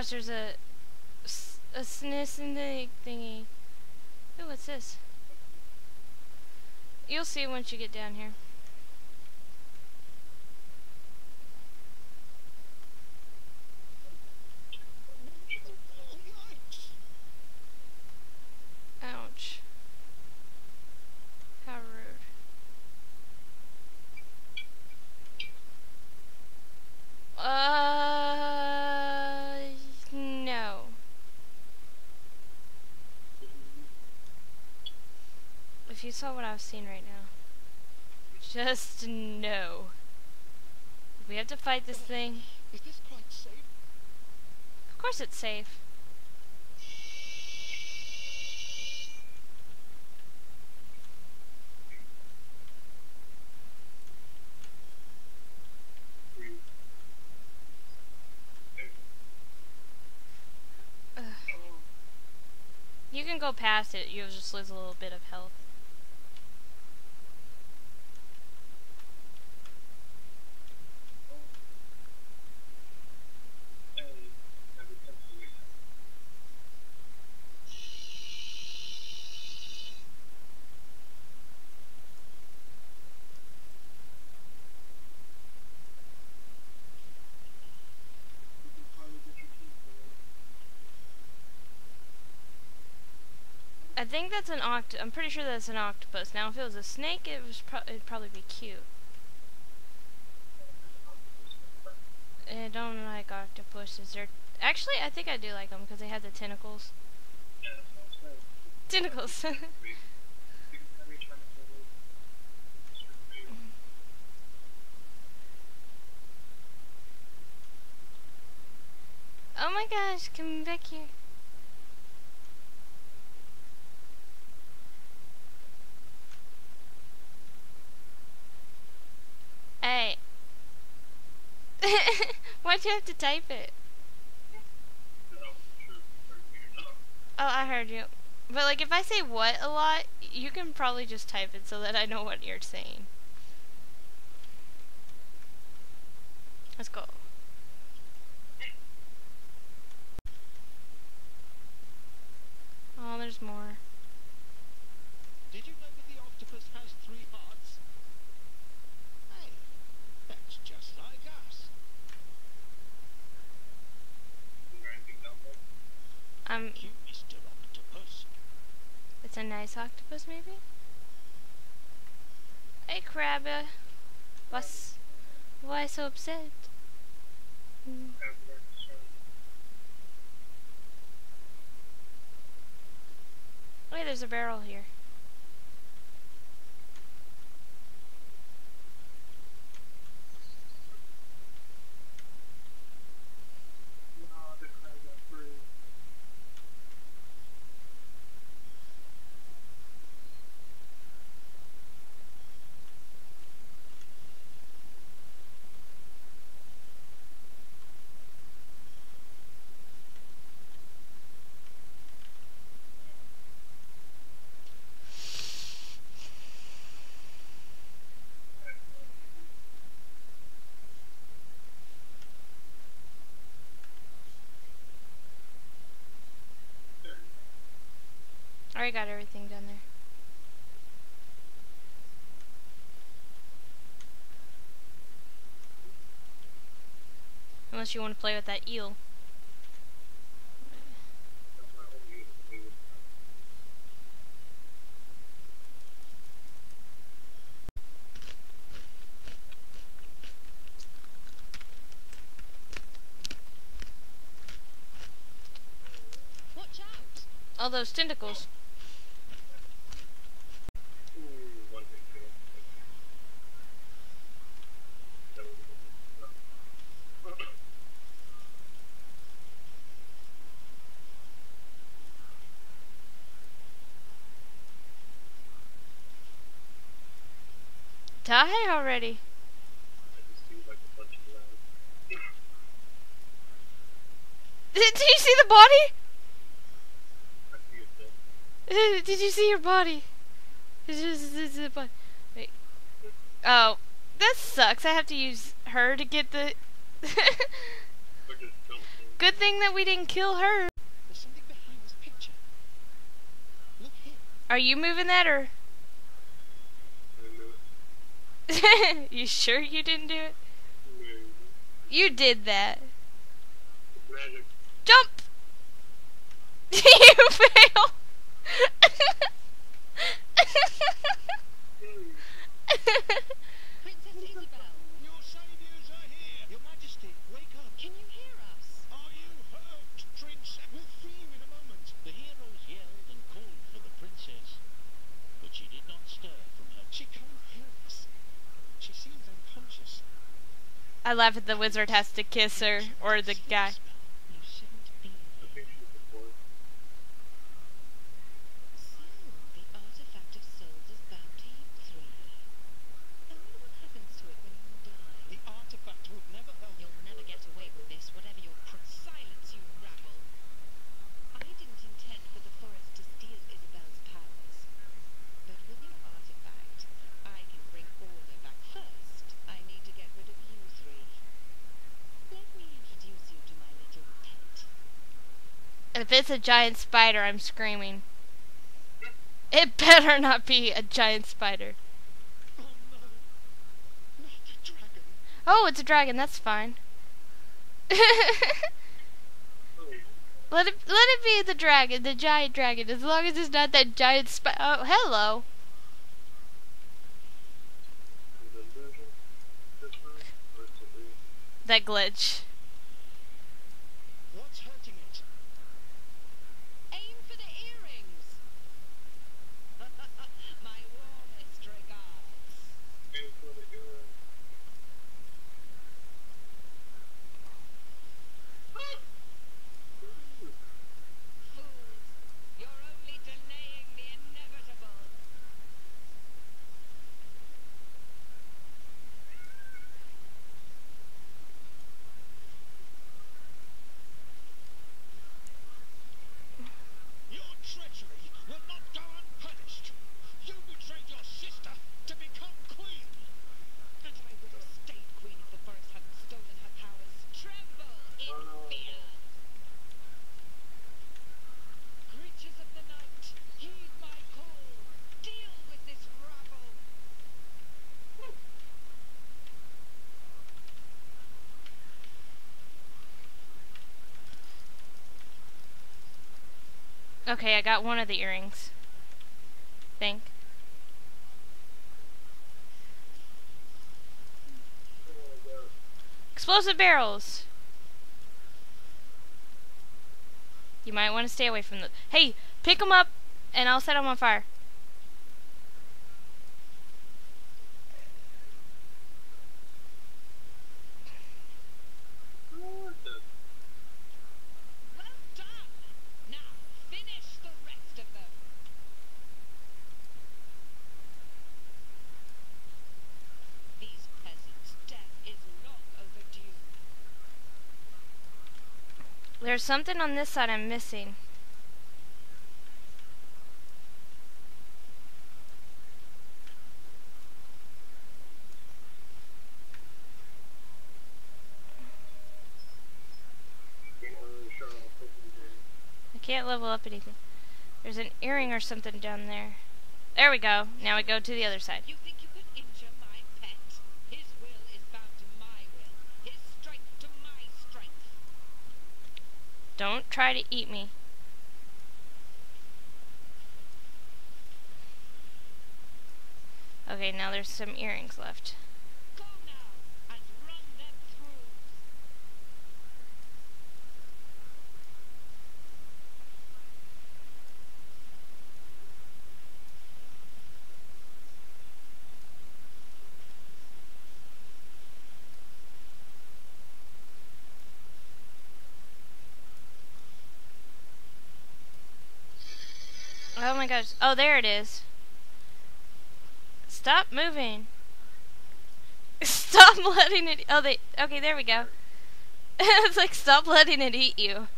gosh, there's a a snissing thingy. Ooh, what's this? You'll see once you get down here. You saw what I was seeing right now. Just no. We have to fight this thing. Is this quite safe? Of course it's safe. You can go past it, you'll just lose a little bit of health. I think that's an oct. I'm pretty sure that's an octopus. Now, if it was a snake, it was pro it'd probably be cute. I don't like octopuses. They're actually, I think I do like them because they have the tentacles. Tentacles. oh my gosh, come back here. Hey. Why'd you have to type it? Oh, I heard you. But like, if I say what a lot, you can probably just type it so that I know what you're saying. Let's go. Oh, there's more. Did you know that the octopus has three hearts? Hey, that's just like us. Um, You, Mr. Octopus. it's a nice octopus, maybe? Hey, Crabber. Uh, what's... Why so upset? Wait, there's a barrel here. I got everything done there. Unless you want to play with that eel. All those tentacles. Die already. Did, did you see the body? Did you see your body? It's just, it's a body. Wait. Oh, that sucks. I have to use her to get the. Good thing that we didn't kill her. There's something behind this picture. Look here. Are you moving that or? you sure you didn't do it? You did that. Jump! you fail! Hmm. Princess Isabel, Your saviors are here. Your Majesty, wake up. can you hear us? Are you hurt, princess? We'll free you in a moment. The heroes yelled and called for the princess, but she did not stir from her. She can't hear us. She seems unconscious. I laugh at the wizard has to kiss her, or the guy. You shouldn't be here. So, the artifact of souls is bounty three. I wonder what happens to it when you die. The artifact would never help. You'll never get away with this, whatever your pr- silence, you rabble. I didn't intend for the forest to steal Isabel's powers. But with your artifact, I can bring order back first. I need to get rid of you three. Let me introduce you to my little pet. If it's a giant spider, I'm screaming. It better not be a giant spider. Oh it's a dragon. That's fine. let it let it be the dragon, the giant dragon, as long as it's not that giant spider. Oh, hello. That glitch. What's hurting it? Aim for the earrings! my warmest regards. Fools, you're only delaying the inevitable. Your treachery will not go unpunished. You betrayed your sister to become queen. And I would have stayed queen if the forest hadn't stolen her powers. Tremble in fear! Creatures of the night, heed my call. Deal with this rabble. Okay, I got one of the earrings. Think. Explosive barrels. You might want to stay away from the. Hey, pick them up, and I'll set them on fire. Well done! Now finish the rest of them. These peasants' death is long overdue. There's something on this side I'm missing. I can't level up anything. There's an earring or something down there. There we go. Now we go to the other side. You think you could injure my pet? His will is bound to my will. His strength to my strength. Don't try to eat me. Okay, now there's some earrings left. goes? Oh, there it is. Stop moving. Stop letting it... Oh, they... Okay, there we go. it's like, stop letting it eat you.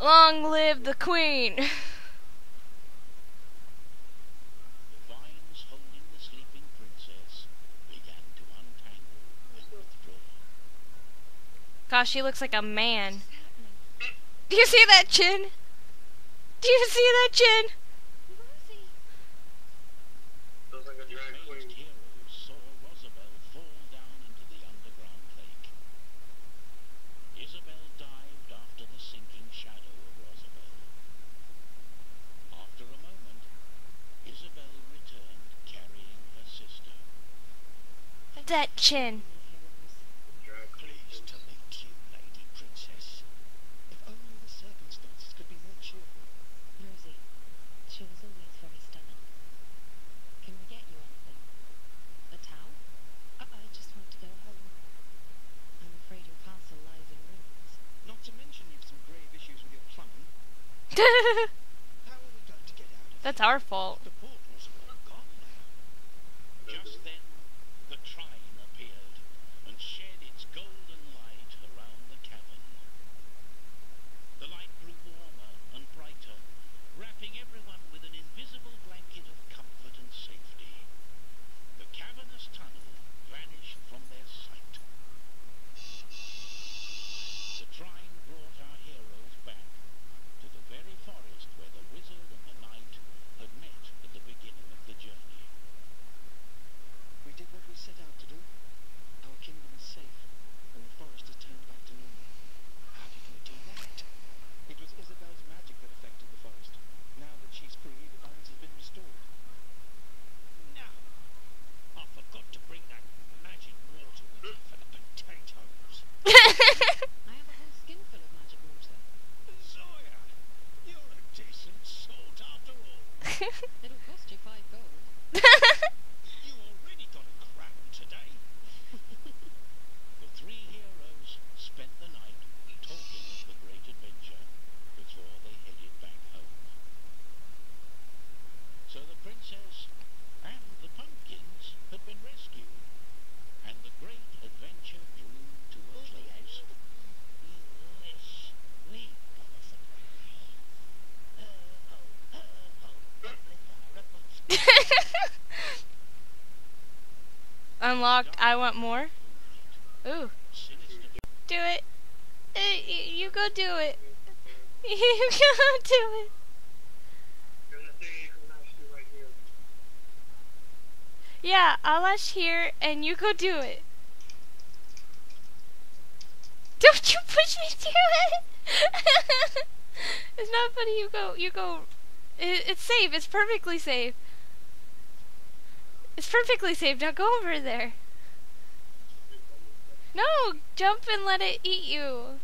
Long live the queen! Gosh, she looks like a man. Do you see that chin? Do you see that chin? that Sounds like a drag Amazed queen. heroes saw Rosabel fall down into the underground lake. Isabel dived after the sinking shadow of Rosabel. After a moment, Isabel returned carrying her sister. That chin. Heroes. Drag Pleased to queen. meet you, Lady Princess. If only the circumstances could be more cheerful. Rosie, she was always very stunning. Can we get you anything? A towel? I, I just want to go home. I'm afraid your castle lies in ruins. Not to mention you've some grave issues with your plumbing. How are we going to get out of That's our fault. The portals are all gone now. Just then, the trine appeared and shed its golden light around the cavern. The light grew warmer and brighter, wrapping everyone with an invisible blanket of comfort and safety. The cavernous tunnel vanished from their sight. The trine brought our heroes back to the very forest where the wizard and the knight had met at the beginning of the journey. We did what we set out to do. Our kingdom is safe, and the forest has turned back to normal. How did we do that? It was Isabel's magic that affected the forest. Now that she's free, the balance has been restored. No! I forgot to bring that magic water with me for the potatoes. I have a whole skinful of magic water. Zoya! You're a decent sort after all. It'll cost you five gold. You already got a crown today. the three heroes spent the night talking of the great adventure before they headed back home. So the princess and the pumpkins had been rescued, and the great adventure drew to a close. Yes, we got a surprise. Oh, oh, oh, oh, lovely fireworks. I want more. Ooh. Do it. Uh, you go do it. You go do it. Yeah, I'll lash here and you go do it. Don't you push me to it! it's not funny. You go. You go. It, it's safe. It's perfectly safe. It's perfectly safe. Now go over there. No, jump and let it eat you.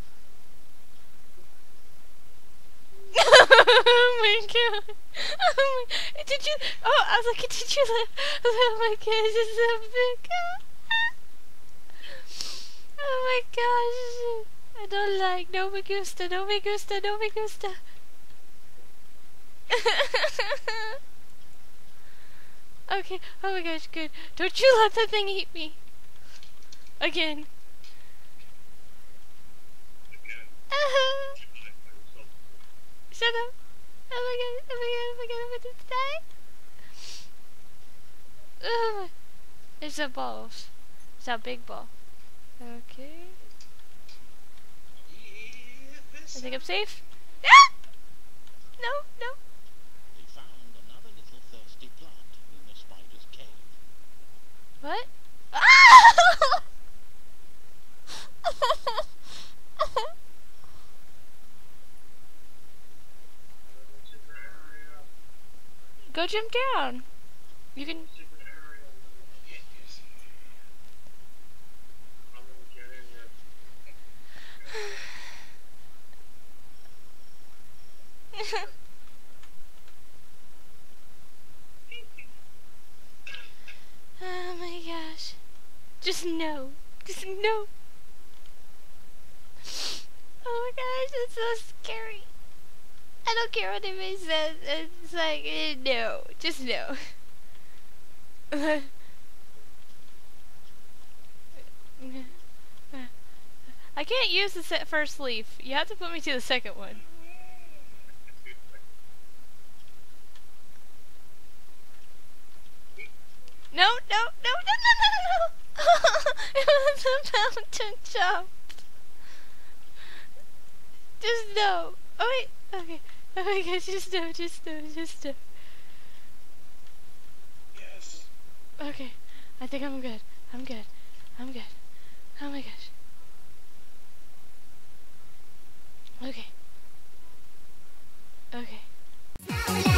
oh my god. Oh my, did you? Oh, I was like, did you let? Oh my gosh, it's so big. Oh my gosh. I don't like. No me gusta. No me gusta. No me gusta. okay. Oh my gosh. Good. Don't you let that thing eat me. Again. Shut up. Oh my god, oh my god, oh my god, I'm gonna die. Oh my. It's a ball. It's a big ball. Okay. I think I'm safe. Ah! No, no. Found another little thirsty plant in the spider's cave. What? Jump down. You can. Oh my gosh. Just no. Just no. Oh my gosh, it's so scary. I don't care what anybody says. It's like, eh, no. Just no. I can't use the first leaf. You have to put me to the second one. No, no, no, no, no, no, no! it was a mountain jump! Just no! Oh wait, okay. Oh my gosh, just no, just no, just no. Yes. Okay, I think I'm good. I'm good. I'm good. Oh my gosh. Okay. Okay.